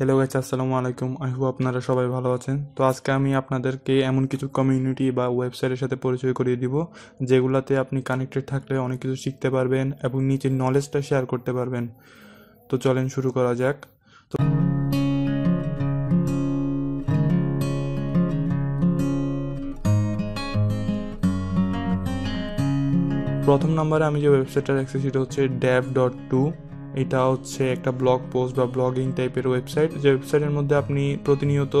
Hello guys আসসালামু আলাইকুম। I hope আপনারা সবাই ভালো আছেন। তো আজকে আমি আপনাদেরকে এমন কিছু কমিউনিটি বা ওয়েবসাইটের সাথে পরিচয় করিয়ে দিব, যেগুলাতে আপনি কানেক্টেড থাকলে অনেক কিছু শিখতে পারবেন এবং নিজের নলেজটা শেয়ার করতে পারবেন। তো চলেন শুরু করা যাক। তো প্রথম নাম্বারে আমি যে ওয়েবসাইটটা রাখছি সেটা হচ্ছে ড্যাব ডট টু এটা হচ্ছে একটা ব্লগ পোস্ট বা ব্লগিং টাইপের ওয়েবসাইট যে ওয়েবসাইটের মধ্যে আপনি প্রতিনিয়ত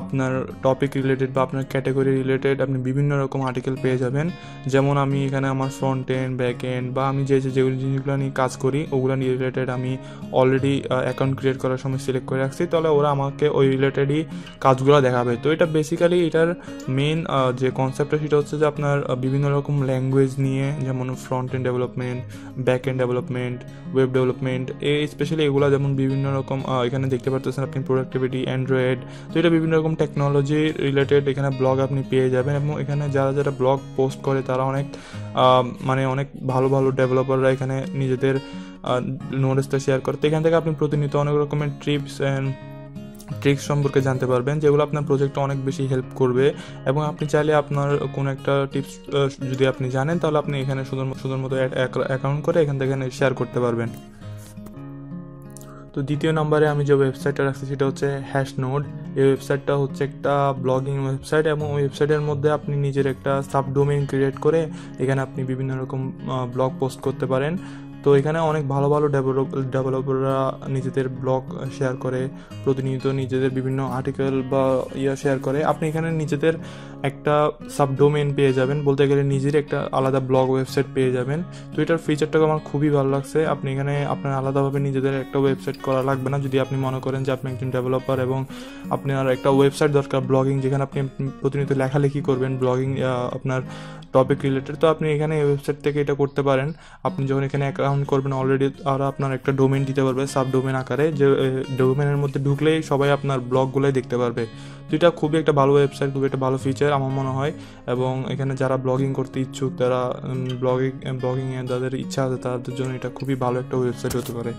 আপনার টপিক রিলেটেড বা আপনার ক্যাটাগরি রিলেটেড আপনি বিভিন্ন রকম আর্টিকেল পেয়ে যাবেন। যেমন আমি এখানে আমার ফ্রন্ট এন্ড ব্যাক এন্ড বা আমি যে যেগুলো জিনিসগুলো নিয়ে কাজ করি, ওগুলো নিয়ে রিলেটেড আমি অলরেডি অ্যাকাউন্ট ক্রিয়েট করার সময় সিলেক্ট করে রাখছি। তাহলে ওরা আমাকে ওই রিলেটেডই কাজগুলো দেখাবে। তো এটা বেসিক্যালি এটার মেন যে কনসেপ্টটা সেটা হচ্ছে যে আপনার বিভিন্ন রকম ল্যাঙ্গুয়েজ নিয়ে যেমন front end development back end development web development এই স্পেশালি এগুলো যেমন বিভিন্ন রকম এখানে দেখতে পারতেছেন আপনি প্রোডাক্টিভিটি অ্যান্ড্রয়েড তো এটা বিভিন্ন রকম টেকনোলজি রিলেটেড এখানে ব্লগ আপনি পেয়ে যাবেন এবং এখানে যারা যারা ব্লগ পোস্ট করে তারা অনেক মানে অনেক ভালো ভালো ডেভেলপাররা এখানে নিজেদের নোলেজটা শেয়ার করে। তো এখান থেকে আপনি প্রতিনিয়ত অনেক রকমের ট্রিপস অ্যান্ড ট্রিক্স সম্পর্কে জানতে পারবেন, যেগুলো আপনার প্রজেক্টে অনেক বেশি হেল্প করবে এবং আপনি চাইলে আপনার কোনো একটা টিপস যদি আপনি জানেন তাহলে আপনি এখানে সুন্দর সুন্দর মতো অ্যাকাউন্ট করে এখান থেকে শেয়ার করতে পারবেন। তো দ্বিতীয় নম্বরে আমি যে ওয়েবসাইটটা রাখছি সেটা হচ্ছে হ্যাশ নোড এই ওয়েবসাইটটা হচ্ছে একটা ব্লগিং ওয়েবসাইট এবং ওই ওয়েবসাইটের মধ্যে আপনি নিজের একটা সাবডোমেইন ক্রিয়েট করে এখানে আপনি বিভিন্ন রকম ব্লগ পোস্ট করতে পারেন। তো এখানে অনেক ভালো ভালো ডেভেলপ ডেভেলপাররা নিজেদের ব্লগ শেয়ার করে, প্রতিনিয়ত নিজেদের বিভিন্ন আর্টিকেল বা ইয়া শেয়ার করে। আপনি এখানে নিজেদের একটা সাবডোমেন পেয়ে যাবেন। বলতে গেলে নিজের একটা আলাদা ব্লগ ওয়েবসাইট পেয়ে যাবেন। তো এটার ফিচারটাকে আমার খুবই ভালো লাগছে। আপনি এখানে আপনার আলাদাভাবে নিজেদের একটা ওয়েবসাইট করা লাগবে না। যদি আপনি মনে করেন যে আপনি একজন ডেভেলপার এবং আপনার একটা ওয়েবসাইট দরকার ব্লগিং যেখানে আপনি প্রতিনিয়ত লেখালেখি করবেন ব্লগিং আপনার টপিক রিলেটেড তো আপনি এখানে এই ওয়েবসাইট থেকে এটা করতে পারেন। আপনি যখন এখানে অ্যাকাউন্ট করবেন অলরেডি আর আপনার একটা ডোমেন দিতে পারবে সাব ডোমেন আকারে। যে ডোমেনের মধ্যে ঢুকলেই সবাই আপনার ব্লগগুলোই দেখতে পারবে। এটা খুবই একটা ভালো ওয়েবসাইট খুবই একটা ভালো ফিচার আমার মনে হয়। এবং এখানে যারা ব্লগিং করতে ইচ্ছুক, তারা ব্লগিং ব্লগিংয়ে যাদের ইচ্ছা আছে, তাদের জন্য এটা খুবই ভালো একটা ওয়েবসাইট হতে পারে।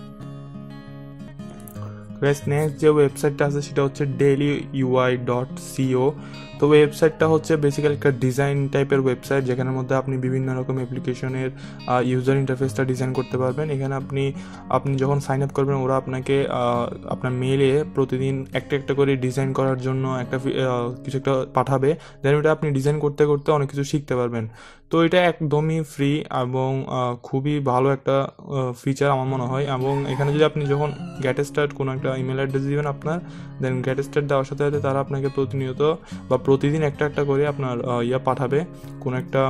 নেক্সট যে ওয়েবসাইটটা আছে, সেটা হচ্ছে ডেলি ইউআই ডট সিও তো ওয়েবসাইটটা হচ্ছে বেসিক্যালি একটা ডিজাইন টাইপের ওয়েবসাইট যেখানের মধ্যে আপনি বিভিন্ন রকম অ্যাপ্লিকেশনের ইউজার ইন্টারফেসটা ডিজাইন করতে পারবেন। এখানে আপনি আপনি যখন সাইন আপ করবেন, ওরা আপনাকে আপনার মেলে প্রতিদিন একটা একটা করে ডিজাইন করার জন্য একটা কিছু একটা পাঠাবে। দেন ওটা আপনি ডিজাইন করতে করতে অনেক কিছু শিখতে পারবেন। তো এটা একদমই ফ্রি এবং খুবই ভালো একটা ফিচার আমার মনে হয়। এবং এখানে যদি আপনি যখন গ্যাট স্টার্ট কোনো একটা ইমেল অ্যাড্রেস দিবেন আপনার দেন গ্যাট স্টার্ট দেওয়ার সাথে সাথে তারা আপনাকে প্রতিনিয়ত বা প্রতিদিন একটা একটা করে আপনার ইয়া পাঠাবে, কোনো একটা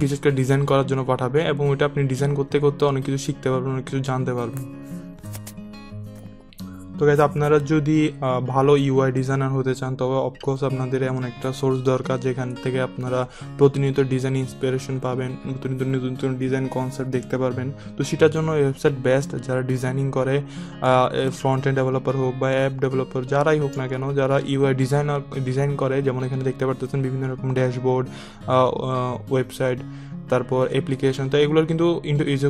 কিছু একটা ডিজাইন করার জন্য পাঠাবে, এবং ওইটা আপনি ডিজাইন করতে করতে অনেক কিছু শিখতে পারবেন, অনেক কিছু জানতে পারবেন। তো গাইজ আপনারা যদি ভালো ইউআই ডিজাইনার হতে চান, তবে অফকোর্স আপনাদের এমন একটা সোর্স দরকার, যেখান থেকে আপনারা প্রতিনিয়ত ডিজাইন ইন্সপিরেশন পাবেন নতুন নতুন নতুন ডিজাইন কনসেপ্ট দেখতে পারবেন। তো সেটার জন্য ওয়েবসাইট বেস্ট যারা ডিজাইনিং করে ফ্রন্ট এন্ড ডেভেলপার হোক বা অ্যাপ ডেভেলপার যারাই হোক না কেন, যারা ইউআই ডিজাইনার ডিজাইন করে, যেমন এখানে দেখতে পারতেছেন বিভিন্ন রকম ড্যাশবোর্ড ওয়েবসাইট তারপর অ্যাপ্লিকেশন তো এগুলোর কিন্তু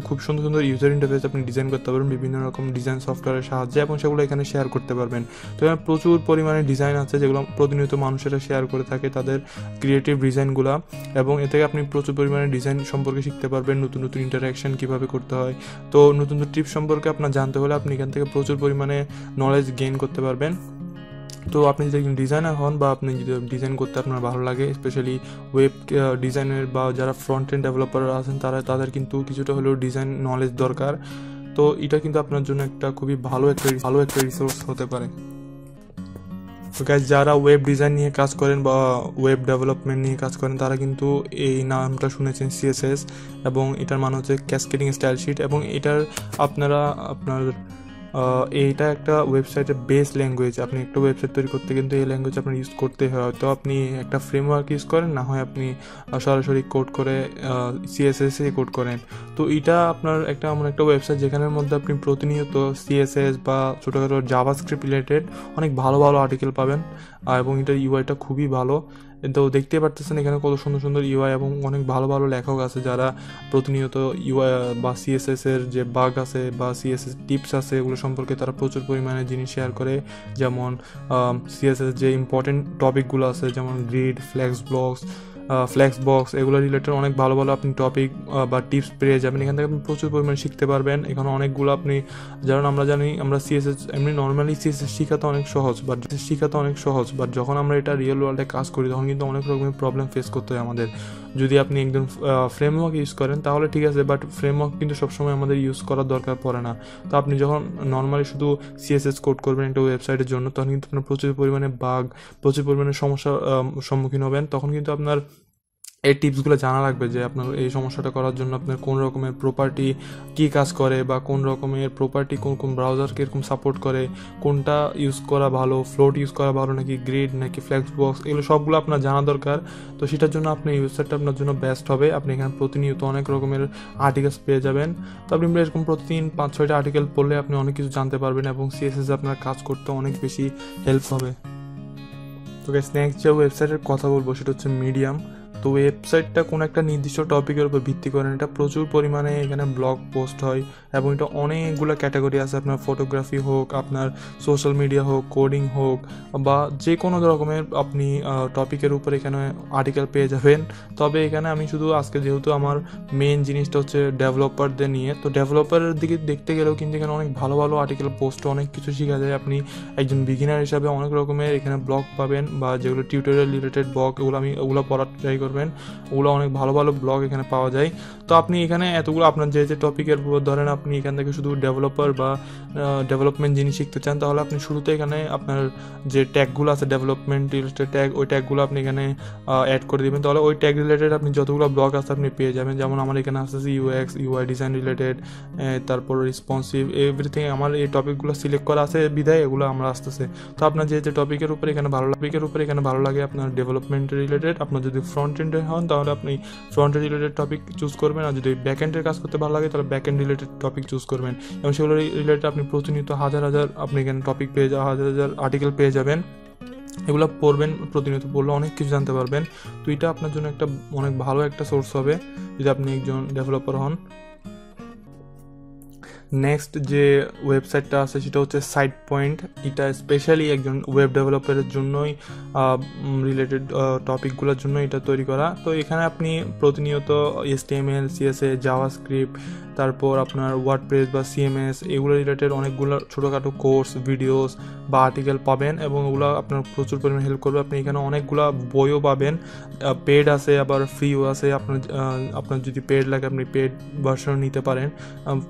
খুব সুন্দর সুন্দর ইউজার ইন্টারফেস আপনি ডিজাইন করতে পারবেন, বিভিন্ন রকম ডিজাইন সফটওয়্যারের সাহায্যে এবং সেগুলো এখানে শেয়ার করতে পারবেন। তো এখানে প্রচুর পরিমাণে ডিজাইন আছে যেগুলো প্রতিনিয়ত মানুষেরা শেয়ার করে থাকে তাদের ক্রিয়েটিভ ডিজাইনগুলো এবং এ থেকে আপনি প্রচুর পরিমাণে ডিজাইন সম্পর্কে শিখতে পারবেন, নতুন নতুন ইন্টারাকশন কীভাবে করতে হয়। তো নতুন নতুন টিপস সম্পর্কে আপনার জানতে হলে আপনি এখান থেকে প্রচুর পরিমাণে নলেজ গেইন করতে পারবেন। তো আপনি যদি একজন ডিজাইনার হন বা আপনি যদি ডিজাইন করতে আপনার ভালো লাগে স্পেশালি ওয়েব ডিজাইনের বা যারা ফ্রন্ট এন্ড ডেভেলপার আছেন তারা, তাদের কিন্তু কিছুটা হলেও ডিজাইন নলেজ দরকার। তো এটা কিন্তু আপনার জন্য একটা খুবই ভালো একটা ভালো একটা রিসোর্স হতে পারে। তো গ্যাস যারা ওয়েব ডিজাইন নিয়ে কাজ করেন বা ওয়েব ডেভেলপমেন্ট নিয়ে কাজ করেন, তারা কিন্তু এই নামটা শুনেছেন সিএসএস এবং এটার মানে হচ্ছে ক্যাসকেটিং স্টাইল শিট এবং এটার আপনারা, আপনার এইটা একটা ওয়েবসাইটের বেস ল্যাঙ্গুয়েজ আপনি একটা ওয়েবসাইট তৈরি করতে কিন্তু এই ল্যাঙ্গুয়েজ আপনার ইউজ করতে হয়। হয়তো আপনি একটা ফ্রেমওয়ার্ক ইউজ করেন, না হয় আপনি সরাসরি কোড করে সিএসএস এ কোড করেন। তো এটা আপনার একটা এমন একটা ওয়েবসাইট যেখানের মধ্যে আপনি প্রতিনিয়ত সিএসএস বা ছোটোখাটো জাভা স্ক্রিপ্ট রিলেটেড অনেক ভালো ভালো আর্টিকেল পাবেন। এবং এটার ইউআইটা খুবই ভালো। তো দেখতে পারতেছেন এখানে কত সুন্দর সুন্দর ইউআই এবং অনেক ভালো ভালো লেখক আছে যারা প্রতিনিয়ত ইউআই বা সিএসএস এর যে বাগ আছে বা সিএসএস টিপস আছে, এগুলো সম্পর্কে তারা প্রচুর পরিমাণে জিনিস শেয়ার করে। যেমন সিএসএস যে ইম্পর্টেন্ট টপিকগুলো আছে, যেমন grid flex blogs flex box এগুলো রিলেটেড অনেক ভালো ভালো আপনি টপিক বা টিপস পেয়ে যাবেন। এখান থেকে আপনি প্রচুর পরিমাণে শিখতে পারবেন। এখানে অনেকগুলো আপনি, যেমন আমরা জানি, আমরা সিএসএস এমনি নর্মালি সিএসএস শেখাতে অনেক সহজ বা শেখাতে অনেক সহজ। বাট যখন আমরা এটা রিয়েল ওয়ার্ল্ডে কাজ করি, তখন কিন্তু অনেক রকমের প্রবলেম ফেস করতে হয় আমাদের। যদি আপনি একজন ফ্রেমওয়ার্ক ইউজ করেন, তাহলে ঠিক আছে বাট ফ্রেমওয়ার্ক কিন্তু সবসময় আমাদের ইউজ করার দরকার পড়ে না। তো আপনি যখন নর্মালি শুধু সিএসএস কোড করবেন একটা ওয়েবসাইটের জন্য, তখন কিন্তু আপনার প্রচুর পরিমাণে বাগ প্রচুর পরিমাণে সমস্যার সম্মুখীন হবেন। তখন কিন্তু আপনার এই টিপসগুলো জানা লাগবে যে আপনার এই সমস্যাটা করার জন্য আপনার কোন রকমের প্রপার্টি কী কাজ করে বা কোন রকমের প্রপার্টি কোন কোন ব্রাউজার কীরকম সাপোর্ট করে, কোনটা ইউজ করা ভালো ফ্লোট ইউজ করা ভালো নাকি গ্রিড নাকি ফ্লেক্স বক্স এগুলো সবগুলো আপনার জানা দরকার। তো সেটার জন্য আপনি এই ওয়েবসাইটটা আপনার জন্য বেস্ট হবে। আপনি এখানে প্রতিনিয়ত অনেক রকমের আর্টিকেলস পেয়ে যাবেন। তো আপনি এরকম প্রতিদিন পাঁচ, ছয়টা আর্টিকেল পড়লে আপনি অনেক কিছু জানতে পারবেন এবং সিএসএস আপনার কাজ করতে অনেক বেশি হেল্প হবে। তো নেক্সট যে ওয়েবসাইটের কথা বলব সেটা হচ্ছে মিডিয়াম তো ওয়েবসাইটটা কোনো একটা নির্দিষ্ট টপিকের উপর ভিত্তি করেন এটা প্রচুর পরিমাণে এখানে ব্লগ পোস্ট হয় এবং এটা অনেকগুলো ক্যাটাগরি আছে। আপনার ফটোগ্রাফি হোক, আপনার সোশ্যাল মিডিয়া হোক কোডিং হোক, বা যে কোনো রকমের আপনি টপিকের উপর এখানে আর্টিকেল পেয়ে যাবেন। তবে এখানে আমি শুধু আজকে যেহেতু আমার মেন জিনিসটা হচ্ছে ডেভেলপারদের নিয়ে, তো ডেভেলপারের দিকে দেখতে গেলেও কিন্তু এখানে অনেক ভালো ভালো আর্টিকেল পোস্ট অনেক কিছু শেখা যায়। আপনি একজন বিগিনার হিসাবে অনেক রকমের এখানে ব্লগ পাবেন বা যেগুলো টিউটোরিয়াল রিলেটেড ব্লগ এগুলো আমি, ওগুলো পড়ার ট্রাই করবেন করবেন ওগুলো অনেক ভালো ভালো ব্লগ এখানে পাওয়া যায়। তো আপনি এখানে এতগুলো আপনার যে যে টপিকের ধরেন আপনি এখান থেকে শুধু ডেভেলপার বা ডেভেলপমেন্ট জিনিস শিখতে চান, তাহলে আপনি শুরুতে এখানে আপনার যে ট্যাগগুলো আছে ডেভেলপমেন্ট রিলেটেড ট্যাগ ওই ট্যাগগুলো আপনি এখানে অ্যাড করে দেবেন। তাহলে ওই ট্যাগ রিলেটেড আপনি যতগুলো ব্লগ আছে আপনি পেয়ে যাবেন। যেমন আমার এখানে আসতেছে ইউএক্স ইউআই ডিজাইন রিলেটেড তারপর রেসপন্সিভ এভরিথিং আমার এই টপিকগুলো সিলেক্ট করা আছে বিদায় এগুলো আমরা আসতেছে। তো আপনার যে যে টপিকের উপরে এখানে ভালো টপিকের উপরে এখানে ভালো লাগে আপনার ডেভেলপমেন্ট রিলেটেড আপনার যদি ফ্রন্ট এন্ডে হন, তাহলে আপনি ফ্রন্ট রিলেটেড টপিক চুজ করবেন। আর যদি ব্যাক এন্ডের কাজ করতে ভালো লাগে, তাহলে back end related topic choose করবেন। এবং সেগুলো রিলেটেড আপনি প্রতিনিয়ত হাজার হাজার আপনি এখানে টপিক পেয়ে যাবেন হাজার হাজার আর্টিকেল পেয়ে যাবেন। এগুলো পড়বেন, প্রতিনিয়ত পড়লে অনেক কিছু জানতে পারবেন। তো এটা আপনার জন্য একটা অনেক ভালো একটা সোর্স হবে। যদি আপনি একজন ডেভেলপার হন নেক্সট যে ওয়েবসাইটটা আছে সেটা হচ্ছে সাইট পয়েন্ট এটা স্পেশালি একজন ওয়েব ডেভেলপারের জন্যই রিলেটেড টপিকগুলোর জন্য এটা তৈরি করা। তো এখানে আপনি প্রতিনিয়ত S T M L CSS JavaScript তারপর আপনার ওয়ার্ডপ্রেস বা সিএমএস এগুলো রিলেটেড অনেকগুলো ছোটোখাটো কোর্স ভিডিওস বা আর্টিকেল পাবেন এবং ওগুলো আপনার প্রচুর পরিমাণে হেল্প করবে। আপনি এখানে অনেকগুলো বইও পাবেন পেড আছে, আবার ফ্রিও আছে। আপনার আপনার যদি পেড লাগে, আপনি পেড ভার্সন নিতে পারেন।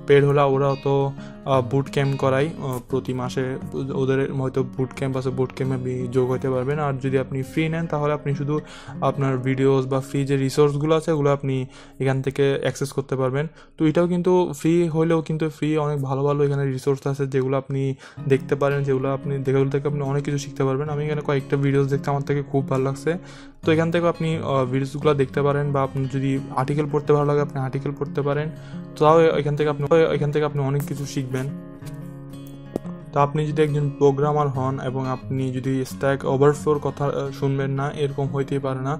পেড হলে ওরা তো বুট ক্যাম্প করাই প্রতি মাসে ওদের হয়তো বুট ক্যাম্প আছে বুট ক্যাম্পে আপনি যোগ হতে পারবেন। আর যদি আপনি ফ্রি নেন, তাহলে আপনি শুধু আপনার ভিডিওস বা ফ্রি যে রিসোর্সগুলো আছে, ওগুলো আপনি এখান থেকে অ্যাক্সেস করতে পারবেন। তো এটাও কিন্তু ফ্রি হলেও কিন্তু ফ্রি অনেক ভালো ভালো এখানে রিসোর্স আছে, যেগুলো আপনি দেখতে পারেন, যেগুলো আপনি দেখে থেকে আপনি অনেক কিছু শিখতে পারবেন। আমি এখানে কয়েকটা ভিডিওস দেখতে আমার থেকে খুব ভালো লাগছে। তো এখান থেকে আপনি ভিডিওসগুলো দেখতে পারেন বা আপনি যদি আর্টিকেল পড়তে ভালো লাগে, আপনি আর্টিকেল পড়তে পারেন। তাও এখান থেকে আপনি, এখান থেকে আপনি অনেক কিছু শিখবেন। তো আপনি যদি একজন প্রোগ্রামার হন এবং আপনি যদি স্ট্যাক ওভারফ্লোর কথা শুনবেন না, এরকম হইতেই পারে না।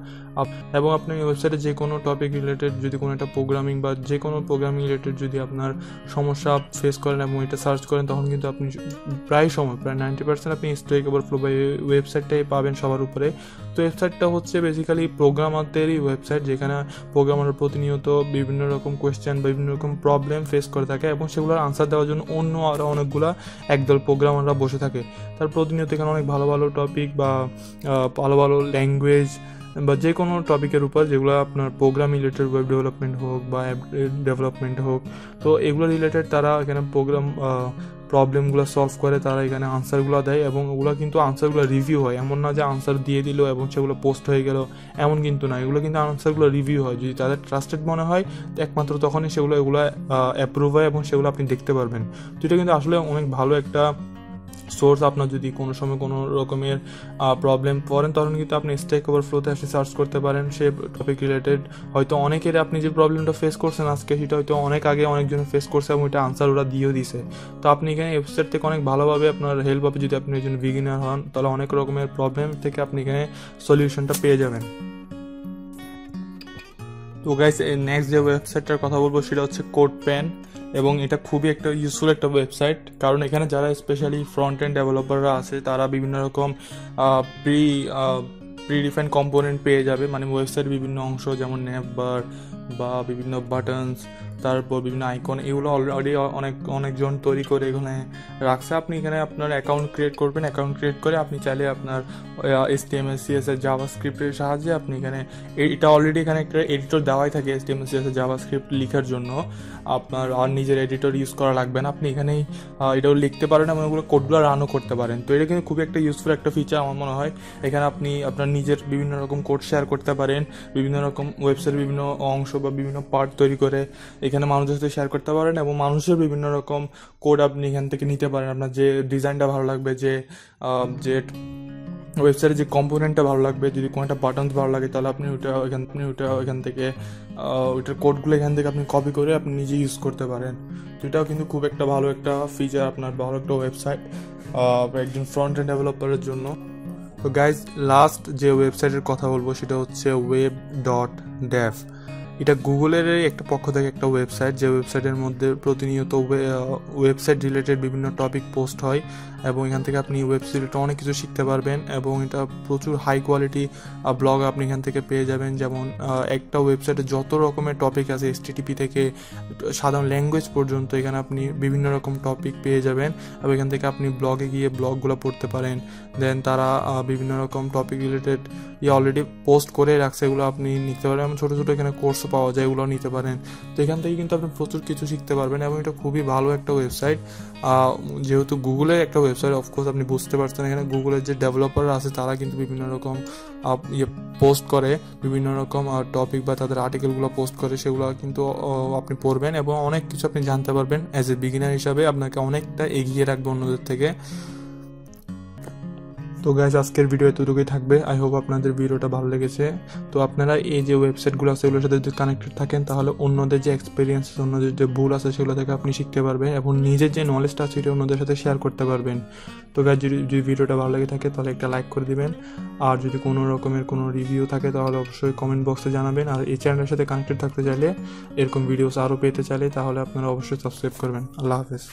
এবং আপনি ওয়েবসাইটে যে কোনো টপিক রিলেটেড যদি কোনো একটা প্রোগ্রামিং বা যে কোনো প্রোগ্রামিং রিলেটেড যদি আপনার সমস্যা ফেস করেন এবং এটা সার্চ করেন, তখন কিন্তু আপনি প্রায় সময়, প্রায় নাইনটি পার্সেন্ট আপনি স্ট্রেক ওভারফ্লো বা ওয়েবসাইটটাই পাবেন সবার উপরে। তো ওয়েবসাইটটা হচ্ছে বেসিক্যালি প্রোগ্রামারদেরই ওয়েবসাইট যেখানে প্রোগ্রামার প্রতিনিয়ত বিভিন্ন রকম কোয়েশ্চেন বা বিভিন্ন রকম প্রবলেম ফেস করে থাকে এবং সেগুলোর আনসার দেওয়ার জন্য অন্য আরও অনেকগুলো একদল প্রোগ্রামাররা বসে থাকে। তার প্রতিনিয়ত এখানে অনেক ভালো ভালো টপিক বা ভালো ভালো ল্যাঙ্গুয়েজ বা যে কোনো টপিকের উপর যেগুলো আপনার প্রোগ্রাম রিলেটেড ওয়েব ডেভেলপমেন্ট হোক বা অ্যাপ ডেভেলপমেন্ট হোক, তো এগুলো রিলেটেড তারা এখানে প্রোগ্রাম প্রবলেমগুলো সলভ করে, তারা এখানে আনসারগুলো দেয় এবং ওগুলো কিন্তু আনসারগুলো রিভিউ হয়। এমন না যে আনসার দিয়ে দিল এবং সেগুলো পোস্ট হয়ে গেল, এমন কিন্তু না। এগুলো কিন্তু আনসারগুলো রিভিউ হয়। যদি তাদের ট্রাস্টেড মনে হয়, একমাত্র তখনই সেগুলো, এগুলো অ্যাপ্রুভ হয় এবং সেগুলো আপনি দেখতে পারবেন। তো এটা কিন্তু আসলে অনেক ভালো একটা সোর্স আপনার যদি কোনো সময় কোনো রকমের প্রবলেম পড়েন, তখন কিন্তু আপনি স্টেক ওভার ফ্লোতে আসে সার্চ করতে পারেন। সে টপিক রিলেটেড হয়তো অনেকের আপনি যে প্রবলেমটা ফেস করছেন আজকে, সেটা হয়তো অনেক আগে অনেকজন ফেস করছে এবং এটা আনসার ওরা দিয়েও দিছে। তো আপনি এখানে ওয়েবসাইট থেকে অনেক ভালোভাবে আপনার হেল্প হবে যদি আপনি একজন বিগিনার হন, তাহলে অনেক রকমের প্রবলেম থেকে আপনি এখানে সলিউশনটা পেয়ে যাবেন। তো গাইস নেক্সট যে ওয়েবসাইটটার কথা বলব, সেটা হচ্ছে কোড প্যান এবং এটা খুবই একটা ইউজফুল একটা ওয়েবসাইট কারণ এখানে যারা স্পেশালি ফ্রন্ট এন্ড ডেভেলপাররা আছে, তারা বিভিন্ন রকম প্রি প্রি ডিফাইন কম্পোনেন্ট পেয়ে যাবে। মানে ওয়েবসাইট বিভিন্ন অংশ, যেমন নেভবার বা বিভিন্ন বাটনস তারপর বিভিন্ন আইকন এগুলো অলরেডি অনেক, অনেকজন তৈরি করে এখানে রাখছে। আপনি এখানে আপনার অ্যাকাউন্ট ক্রিয়েট করবেন। অ্যাকাউন্ট ক্রিয়েট করে আপনি চাইলে আপনার S T M S C S এর জাভা স্ক্রিপ্টের সাহায্যে আপনি এখানে এটা অলরেডি এখানে একটা এডিটর দেওয়াই থাকে S T M S C S এর জাভা স্ক্রিপ্ট লেখার জন্য। আপনার আর নিজের এডিটর ইউজ করা লাগবে না। আপনি এখানেই এটাও লিখতে পারেন এবং ওগুলো কোডগুলো রানও করতে পারেন। তো এটা কিন্তু খুবই একটা ইউজফুল একটা ফিচার আমার মনে হয়। এখানে আপনি আপনার নিজের বিভিন্ন রকম কোড শেয়ার করতে পারেন। বিভিন্ন রকম ওয়েবসাইট বিভিন্ন অংশ বা বিভিন্ন পার্ট তৈরি করে এখানে মানুষের সাথে শেয়ার করতে পারেন এবং মানুষের বিভিন্ন রকম কোড আপনি এখান থেকে নিতে পারেন। আপনার যে ডিজাইনটা ভালো লাগবে, যে যে ওয়েবসাইটের যে কম্পোনেন্টটা ভালো লাগবে, যদি কোনো একটা বাটনস ভালো লাগে, তাহলে আপনি ওটা ওইখান আপনি ওটা ওইখান থেকে ওইটার কোডগুলো এখান থেকে আপনি কপি করে আপনি নিজে ইউজ করতে পারেন। এটাও কিন্তু খুব একটা ভালো একটা ফিচার আপনার, ভালো একটা ওয়েবসাইট একজন ফ্রন্ট এন্ড ডেভেলপারের জন্য। তো গাইজ লাস্ট যে ওয়েবসাইটের কথা বলব, সেটা হচ্ছে ওয়েব ডট ড্যাভ এটা গুগলের একটা পক্ষ থেকে একটা ওয়েবসাইট, যে ওয়েবসাইটের মধ্যে প্রতিনিয়ত ওয়েবসাইট রিলেটেড বিভিন্ন টপিক পোস্ট হয় এবং এখান থেকে আপনি ওয়েবসাইটে অনেক কিছু শিখতে পারবেন এবং এটা প্রচুর হাই কোয়ালিটি ব্লগ আপনি এখান থেকে পেয়ে যাবেন। যেমন একটা ওয়েবসাইটে যত রকমের টপিক আছে এসটিটিপি থেকে সাধারণ ল্যাঙ্গুয়েজ পর্যন্ত এখানে আপনি বিভিন্ন রকম টপিক পেয়ে যাবেন এবং এখান থেকে আপনি ব্লগে গিয়ে ব্লগগুলো পড়তে পারেন। দেন তারা বিভিন্ন রকম টপিক রিলেটেড ইয়ে অলরেডি পোস্ট করে রাখছে, এগুলো আপনি নিতে পারেন। এবং ছোটো ছোটো এখানে কোর্সও পাওয়া যায়, এগুলো নিতে পারেন। তো এখান থেকে কিন্তু আপনি প্রচুর কিছু শিখতে পারবেন এবং এটা খুবই ভালো একটা ওয়েবসাইট যেহেতু গুগলের একটা ওয়েবসাইট অফকোর্স আপনি বুঝতে পারছেন এখানে গুগলের যে ডেভেলপার আছে, তারা কিন্তু বিভিন্ন রকম ইয়ে পোস্ট করে, বিভিন্ন রকম টপিক বা তাদের আর্টিকেলগুলো পোস্ট করে, সেগুলো কিন্তু আপনি পড়বেন এবং অনেক কিছু আপনি জানতে পারবেন। অ্যাজ এ বিগিনার হিসাবে আপনাকে অনেকটা এগিয়ে রাখবে অন্যদের থেকে। তো গ্যাস আজকের ভিডিও এতটুকুই থাকবে। আই হোপ আপনাদের ভিডিওটা ভালো লেগেছে। তো আপনারা এই যে ওয়েবসাইটগুলো আছে সেগুলোর সাথে যদি কানেক্টেড থাকেন, তাহলে অন্যদের যে এক্সপিরিয়েন্স অন্যদের যে ভুল আছে, সেগুলো থেকে আপনি শিখতে পারবেন এবং নিজের যে নলেজটা আছে সেটা অন্যদের সাথে শেয়ার করতে পারবেন। তো গ্যাস যদি যদি ভিডিওটা ভালো লেগে থাকে, তাহলে একটা লাইক করে দিবেন। আর যদি কোনো রকমের কোনো রিভিউ থাকে, তাহলে অবশ্যই কমেন্ট বক্সে জানাবেন। আর এই চ্যানেলের সাথে কানেক্টেড থাকতে চাইলে, এরকম ভিডিওস আরও পেতে চাইলে, তাহলে আপনারা অবশ্যই সাবস্ক্রাইব করবেন। আল্লাহ হাফেজ।